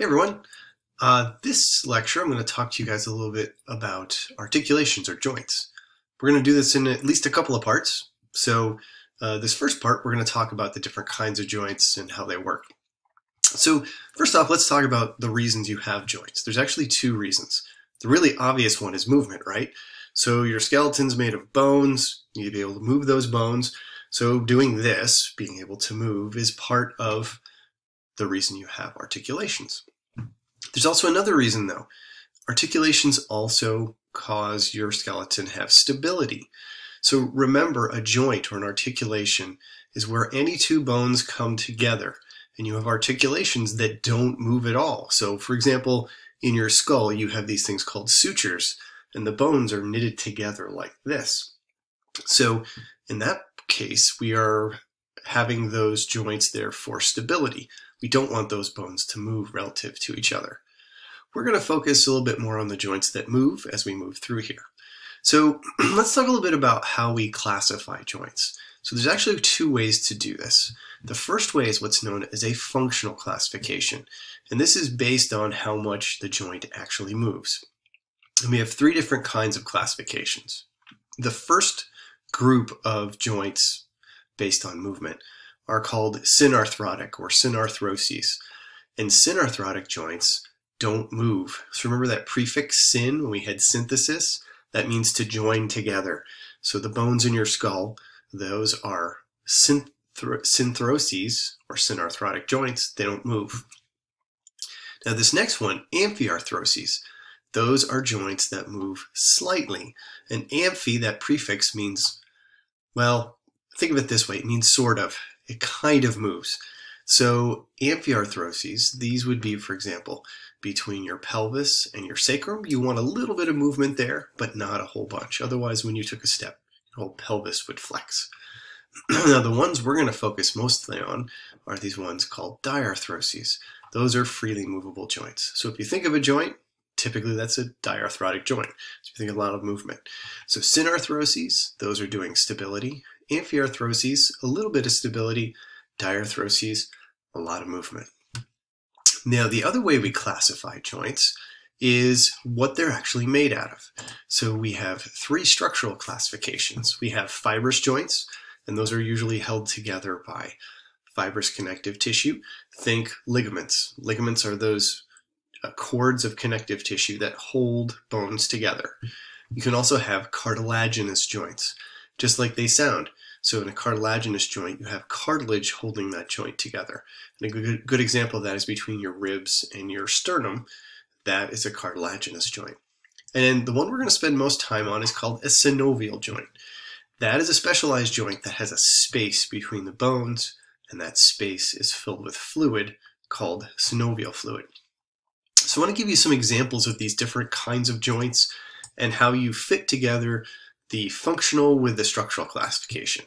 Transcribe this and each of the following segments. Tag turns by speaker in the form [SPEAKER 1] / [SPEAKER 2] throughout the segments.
[SPEAKER 1] Hey everyone. Uh, this lecture, I'm going to talk to you guys a little bit about articulations or joints. We're going to do this in at least a couple of parts. So uh, this first part, we're going to talk about the different kinds of joints and how they work. So first off, let's talk about the reasons you have joints. There's actually two reasons. The really obvious one is movement, right? So your skeleton's made of bones. You need to be able to move those bones. So doing this, being able to move, is part of the reason you have articulations. There's also another reason though. Articulations also cause your skeleton to have stability. So remember a joint or an articulation is where any two bones come together and you have articulations that don't move at all. So for example, in your skull, you have these things called sutures and the bones are knitted together like this. So in that case, we are having those joints there for stability. We don't want those bones to move relative to each other. We're going to focus a little bit more on the joints that move as we move through here. So let's talk a little bit about how we classify joints. So there's actually two ways to do this. The first way is what's known as a functional classification. And this is based on how much the joint actually moves. And we have three different kinds of classifications. The first group of joints based on movement are called synarthrotic or synarthroses. And synarthrotic joints don't move. So remember that prefix syn when we had synthesis? That means to join together. So the bones in your skull, those are synarthroses or synarthrotic joints. They don't move. Now this next one, amphiarthroses. Those are joints that move slightly. And amphi, that prefix means, well, think of it this way. It means sort of it kind of moves. So amphiarthroses, these would be, for example, between your pelvis and your sacrum. You want a little bit of movement there, but not a whole bunch. Otherwise, when you took a step, your whole pelvis would flex. now, the ones we're going to focus mostly on are these ones called diarthroses. Those are freely movable joints. So if you think of a joint, typically that's a diarthrotic joint. So you think a lot of movement. So synarthroses, those are doing stability amphiarthroses, a little bit of stability, diarthroses, a lot of movement. Now, the other way we classify joints is what they're actually made out of. So we have three structural classifications. We have fibrous joints, and those are usually held together by fibrous connective tissue. Think ligaments. Ligaments are those uh, cords of connective tissue that hold bones together. You can also have cartilaginous joints, just like they sound. So in a cartilaginous joint, you have cartilage holding that joint together. And a good, good example of that is between your ribs and your sternum. That is a cartilaginous joint. And the one we're going to spend most time on is called a synovial joint. That is a specialized joint that has a space between the bones, and that space is filled with fluid called synovial fluid. So I want to give you some examples of these different kinds of joints and how you fit together the functional with the structural classification.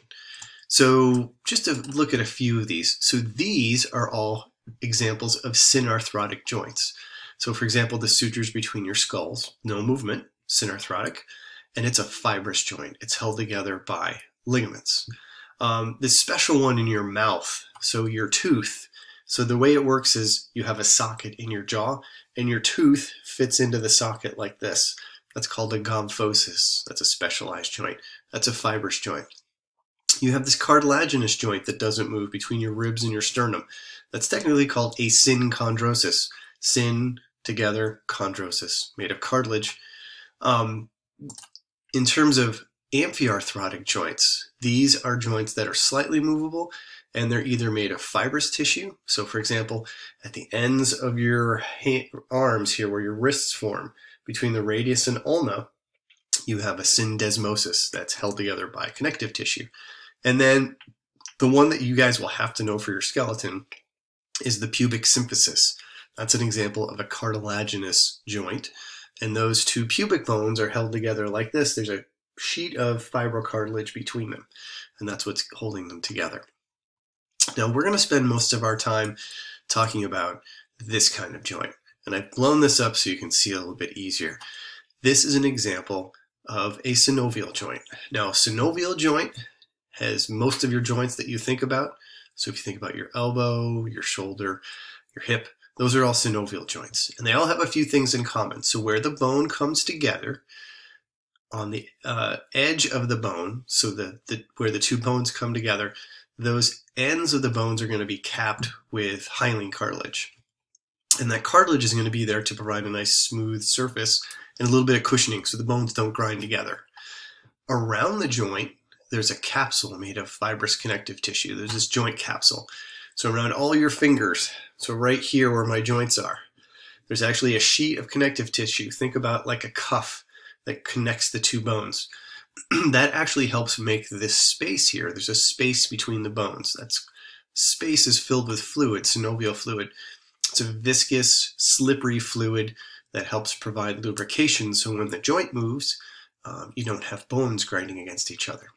[SPEAKER 1] So just to look at a few of these. So these are all examples of synarthrotic joints. So for example, the sutures between your skulls, no movement, synarthrotic, and it's a fibrous joint. It's held together by ligaments. Um, this special one in your mouth, so your tooth, so the way it works is you have a socket in your jaw and your tooth fits into the socket like this. That's called a gomphosis. That's a specialized joint. That's a fibrous joint. You have this cartilaginous joint that doesn't move between your ribs and your sternum. That's technically called a synchondrosis. Syn together, chondrosis, made of cartilage. Um, in terms of amphiarthrotic joints, these are joints that are slightly movable and they're either made of fibrous tissue. So for example, at the ends of your arms here where your wrists form, between the radius and ulna, you have a syndesmosis that's held together by connective tissue. And then the one that you guys will have to know for your skeleton is the pubic symphysis. That's an example of a cartilaginous joint. And those two pubic bones are held together like this. There's a sheet of fibrocartilage between them, and that's what's holding them together. Now, we're going to spend most of our time talking about this kind of joint. And I've blown this up so you can see a little bit easier. This is an example of a synovial joint. Now, a synovial joint has most of your joints that you think about. So if you think about your elbow, your shoulder, your hip, those are all synovial joints. And they all have a few things in common. So where the bone comes together, on the uh, edge of the bone, so the, the where the two bones come together, those ends of the bones are going to be capped with hyaline cartilage. And that cartilage is going to be there to provide a nice smooth surface and a little bit of cushioning so the bones don't grind together. Around the joint, there's a capsule made of fibrous connective tissue. There's this joint capsule. So around all your fingers, so right here where my joints are, there's actually a sheet of connective tissue. Think about like a cuff that connects the two bones. that actually helps make this space here. There's a space between the bones. That's space is filled with fluid, synovial fluid. It's a viscous, slippery fluid that helps provide lubrication so when the joint moves, um, you don't have bones grinding against each other.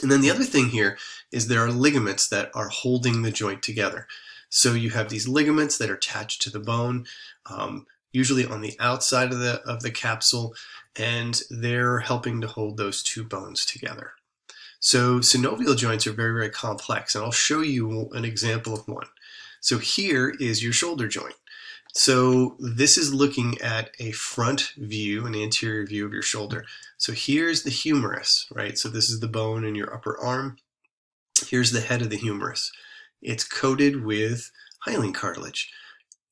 [SPEAKER 1] And then the other thing here is there are ligaments that are holding the joint together. So you have these ligaments that are attached to the bone, um, usually on the outside of the, of the capsule, and they're helping to hold those two bones together. So synovial joints are very, very complex, and I'll show you an example of one. So here is your shoulder joint. So this is looking at a front view, an anterior view of your shoulder. So here's the humerus, right? So this is the bone in your upper arm. Here's the head of the humerus. It's coated with hyaline cartilage.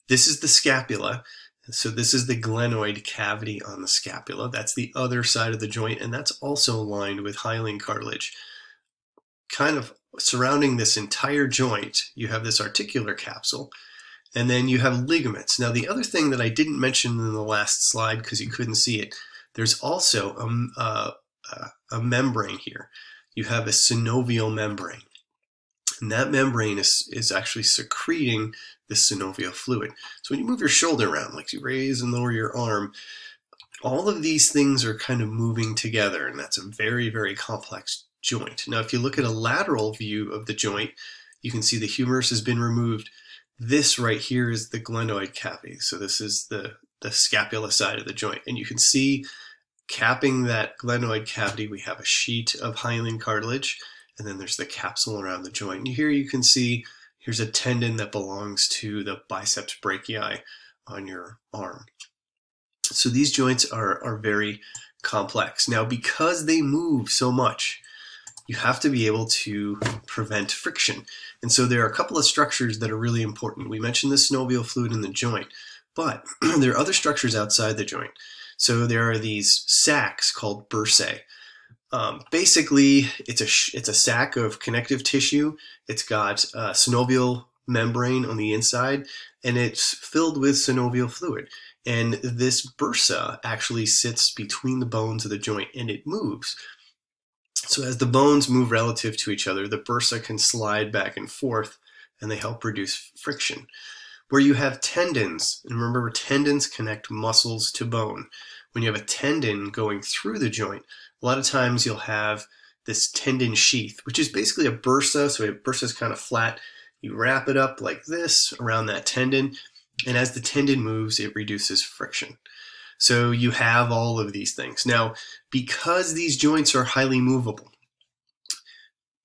[SPEAKER 1] This is the scapula. So this is the glenoid cavity on the scapula. That's the other side of the joint, and that's also lined with hyaline cartilage. Kind of surrounding this entire joint, you have this articular capsule, and then you have ligaments. Now, the other thing that I didn't mention in the last slide because you couldn't see it, there's also a, a, uh, uh, a membrane here. You have a synovial membrane. And that membrane is, is actually secreting the synovial fluid. So when you move your shoulder around, like you raise and lower your arm, all of these things are kind of moving together, and that's a very, very complex joint. Now, if you look at a lateral view of the joint, you can see the humerus has been removed. This right here is the glenoid cavity. So this is the, the scapula side of the joint. And you can see capping that glenoid cavity, we have a sheet of hyaline cartilage and then there's the capsule around the joint. And here you can see here's a tendon that belongs to the biceps brachii on your arm. So these joints are, are very complex. Now, because they move so much, you have to be able to prevent friction. And so there are a couple of structures that are really important. We mentioned the synovial fluid in the joint, but there are other structures outside the joint. So there are these sacs called bursae. Um, basically, it's a it's a sac of connective tissue. It's got a synovial membrane on the inside, and it's filled with synovial fluid. And this bursa actually sits between the bones of the joint, and it moves. So as the bones move relative to each other, the bursa can slide back and forth, and they help reduce friction. Where you have tendons, and remember, tendons connect muscles to bone. When you have a tendon going through the joint, a lot of times you'll have this tendon sheath, which is basically a bursa. So a bursa is kind of flat. You wrap it up like this around that tendon, and as the tendon moves, it reduces friction. So you have all of these things. Now, because these joints are highly movable,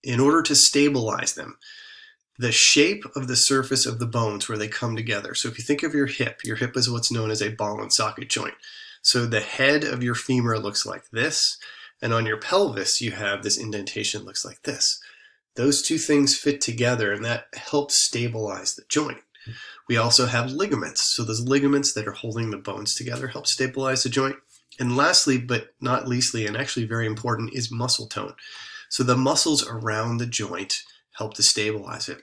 [SPEAKER 1] in order to stabilize them, the shape of the surface of the bones where they come together. So if you think of your hip, your hip is what's known as a ball and socket joint. So the head of your femur looks like this, and on your pelvis, you have this indentation looks like this. Those two things fit together and that helps stabilize the joint. We also have ligaments. So those ligaments that are holding the bones together help stabilize the joint. And lastly, but not leastly, and actually very important, is muscle tone. So the muscles around the joint help to stabilize it.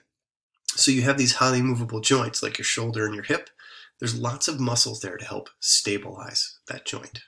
[SPEAKER 1] So you have these highly movable joints like your shoulder and your hip. There's lots of muscles there to help stabilize that joint.